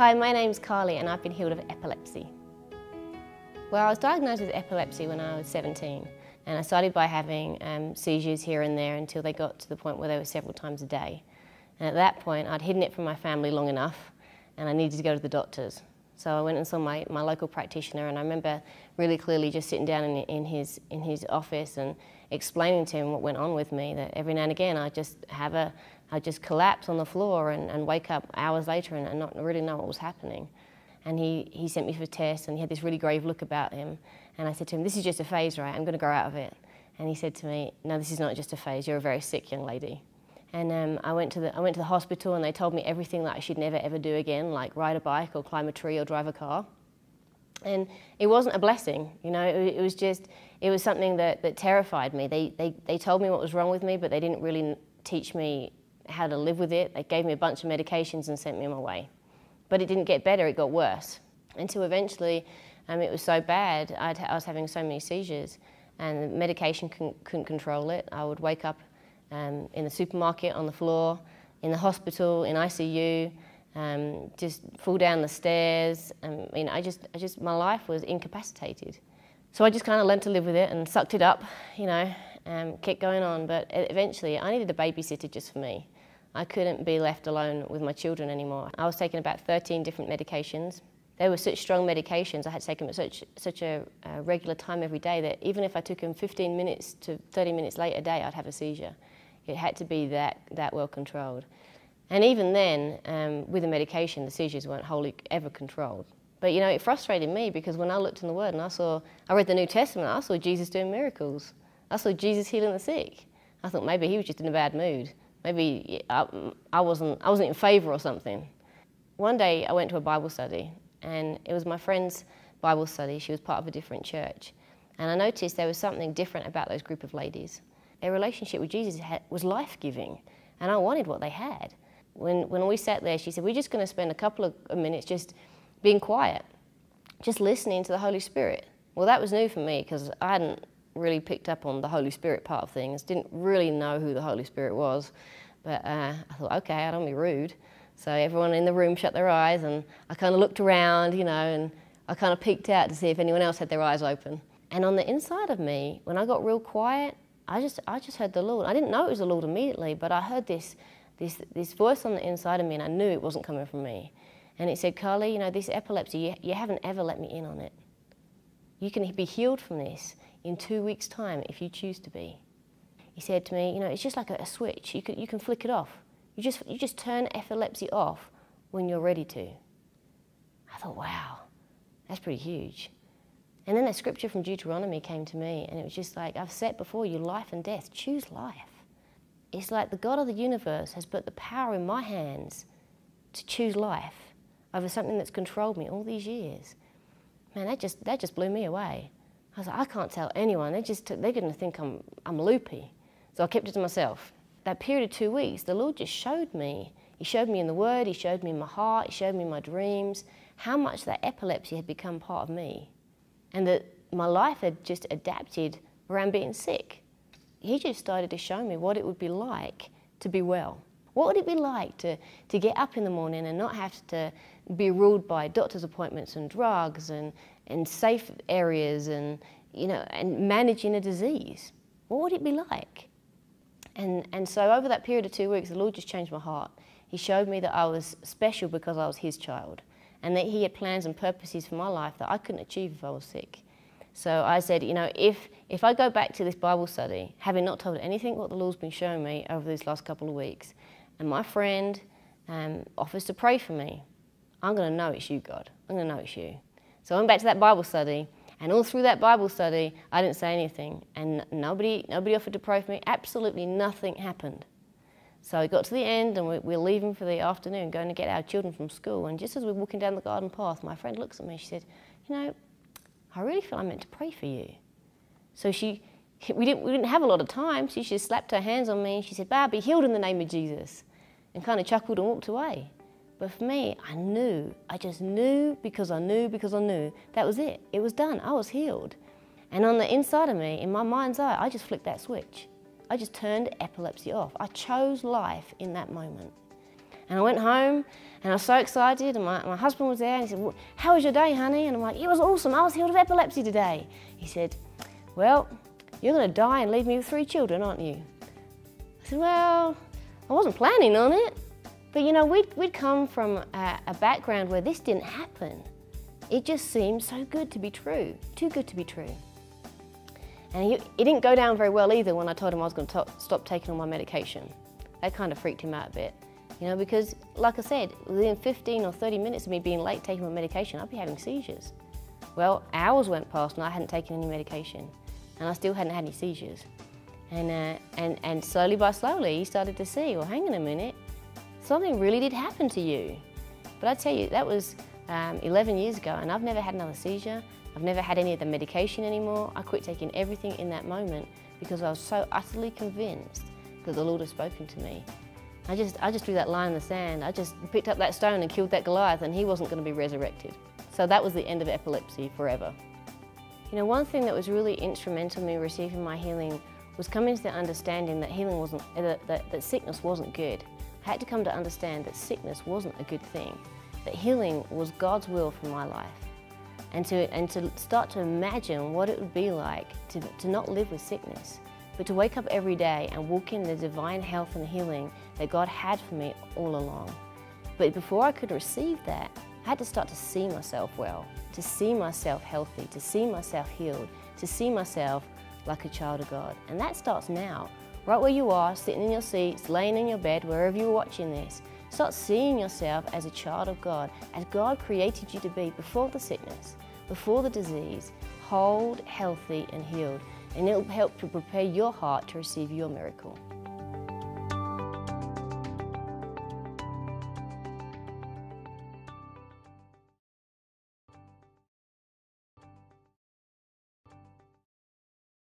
Hi, my name's Carly and I've been healed of epilepsy. Well, I was diagnosed with epilepsy when I was 17 and I started by having um, seizures here and there until they got to the point where they were several times a day. And at that point, I'd hidden it from my family long enough and I needed to go to the doctors. So I went and saw my, my local practitioner and I remember really clearly just sitting down in, in, his, in his office and explaining to him what went on with me, that every now and again I just have a, I just collapse on the floor and, and wake up hours later and, and not really know what was happening. And he, he sent me for tests and he had this really grave look about him. And I said to him, this is just a phase, right? I'm going to grow out of it. And he said to me, no, this is not just a phase. You're a very sick young lady. And um, I, went to the, I went to the hospital and they told me everything that I should never ever do again, like ride a bike or climb a tree or drive a car. And it wasn't a blessing, you know, it, it was just, it was something that, that terrified me. They, they, they told me what was wrong with me, but they didn't really teach me how to live with it. They gave me a bunch of medications and sent me on my way. But it didn't get better, it got worse. Until eventually um, it was so bad, I'd, i was having so many seizures and the medication couldn't, couldn't control it. I would wake up um, in the supermarket, on the floor, in the hospital, in ICU, um, just fall down the stairs. Um, you know, I just, I just, my life was incapacitated. So I just kind of learned to live with it and sucked it up, you know, um, kept going on. But eventually I needed a babysitter just for me. I couldn't be left alone with my children anymore. I was taking about 13 different medications. They were such strong medications, I had to take them at such, such a, a regular time every day that even if I took them 15 minutes to 30 minutes late a day, I'd have a seizure. It had to be that, that well controlled. And even then, um, with the medication, the seizures weren't wholly ever controlled. But you know, it frustrated me because when I looked in the Word and I saw, I read the New Testament, I saw Jesus doing miracles. I saw Jesus healing the sick. I thought maybe he was just in a bad mood. Maybe I, I wasn't, I wasn't in favour or something. One day I went to a Bible study and it was my friend's Bible study. She was part of a different church. And I noticed there was something different about those group of ladies their relationship with Jesus was life giving, and I wanted what they had. When, when we sat there, she said, We're just going to spend a couple of minutes just being quiet, just listening to the Holy Spirit. Well, that was new for me because I hadn't really picked up on the Holy Spirit part of things, didn't really know who the Holy Spirit was. But uh, I thought, okay, I don't be rude. So everyone in the room shut their eyes, and I kind of looked around, you know, and I kind of peeked out to see if anyone else had their eyes open. And on the inside of me, when I got real quiet, I just, I just heard the Lord. I didn't know it was the Lord immediately, but I heard this, this, this voice on the inside of me, and I knew it wasn't coming from me. And it said, Carly, you know, this epilepsy, you, you haven't ever let me in on it. You can be healed from this in two weeks' time if you choose to be. He said to me, you know, it's just like a, a switch. You can, you can flick it off. You just, you just turn epilepsy off when you're ready to. I thought, wow, that's pretty huge. And then that scripture from Deuteronomy came to me, and it was just like, I've set before you life and death. Choose life. It's like the God of the universe has put the power in my hands to choose life over something that's controlled me all these years. Man, that just, that just blew me away. I was like, I can't tell anyone. They just, they're going to think I'm, I'm loopy. So I kept it to myself. That period of two weeks, the Lord just showed me. He showed me in the Word, He showed me in my heart, He showed me in my dreams how much that epilepsy had become part of me and that my life had just adapted around being sick. He just started to show me what it would be like to be well. What would it be like to, to get up in the morning and not have to be ruled by doctor's appointments and drugs and, and safe areas and, you know, and managing a disease? What would it be like? And, and so over that period of two weeks, the Lord just changed my heart. He showed me that I was special because I was His child and that He had plans and purposes for my life that I couldn't achieve if I was sick. So I said, you know, if, if I go back to this Bible study, having not told anything what the Lord's been showing me over these last couple of weeks, and my friend um, offers to pray for me, I'm going to know it's you, God. I'm going to know it's you. So I went back to that Bible study, and all through that Bible study, I didn't say anything, and nobody, nobody offered to pray for me. Absolutely nothing happened. So we got to the end and we, are leaving for the afternoon, going to get our children from school. And just as we're walking down the garden path, my friend looks at me. She said, "You know, I really feel I'm meant to pray for you." So she, we didn't, we didn't have a lot of time. So she just slapped her hands on me and she said, "Barb, be healed in the name of Jesus," and kind of chuckled and walked away. But for me, I knew. I just knew because I knew because I knew. That was it. It was done. I was healed. And on the inside of me, in my mind's eye, I just flicked that switch. I just turned epilepsy off. I chose life in that moment. And I went home and I was so excited and my, my husband was there and he said, well, how was your day, honey? And I'm like, it was awesome, I was healed of epilepsy today. He said, well, you're gonna die and leave me with three children, aren't you? I said, well, I wasn't planning on it. But you know, we'd, we'd come from a, a background where this didn't happen. It just seemed so good to be true, too good to be true. And he, it didn't go down very well either when I told him I was going to stop taking all my medication. That kind of freaked him out a bit. You know, because like I said, within 15 or 30 minutes of me being late taking my medication, I'd be having seizures. Well, hours went past and I hadn't taken any medication and I still hadn't had any seizures. And, uh, and, and slowly by slowly, he started to see, well, hang on a minute, something really did happen to you. But I tell you, that was um, 11 years ago and I've never had another seizure. I've never had any of the medication anymore. I quit taking everything in that moment because I was so utterly convinced that the Lord had spoken to me. I just, I just drew that line in the sand. I just picked up that stone and killed that Goliath and he wasn't going to be resurrected. So that was the end of epilepsy forever. You know, one thing that was really instrumental in me receiving my healing was coming to the understanding that healing wasn't, uh, that, that, that sickness wasn't good. I had to come to understand that sickness wasn't a good thing, that healing was God's will for my life. And to, and to start to imagine what it would be like to, to not live with sickness, but to wake up every day and walk in the divine health and healing that God had for me all along. But before I could receive that, I had to start to see myself well, to see myself healthy, to see myself healed, to see myself like a child of God. And that starts now, right where you are, sitting in your seats, laying in your bed, wherever you're watching this. Start seeing yourself as a child of God, as God created you to be before the sickness, before the disease, whole, healthy and healed. And it'll help to prepare your heart to receive your miracle.